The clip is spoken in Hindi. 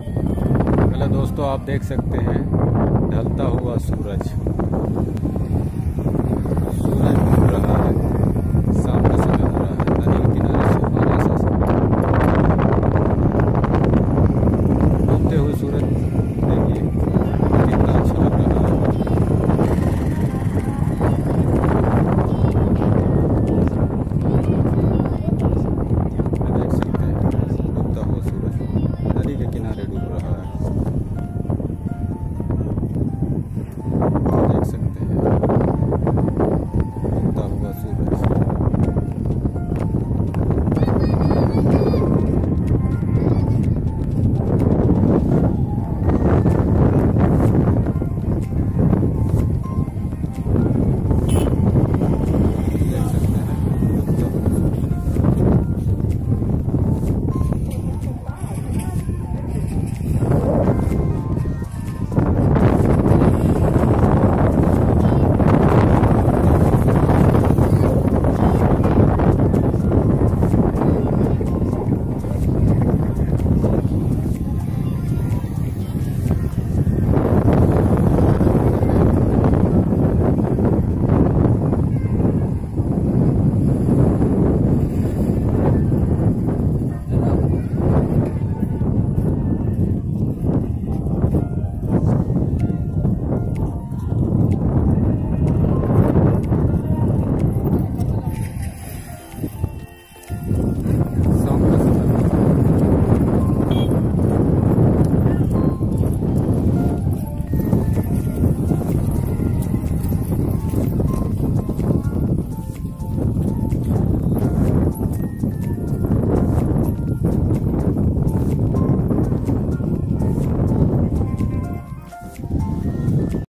हेलो दोस्तों आप देख सकते हैं ढलता हुआ सूरज।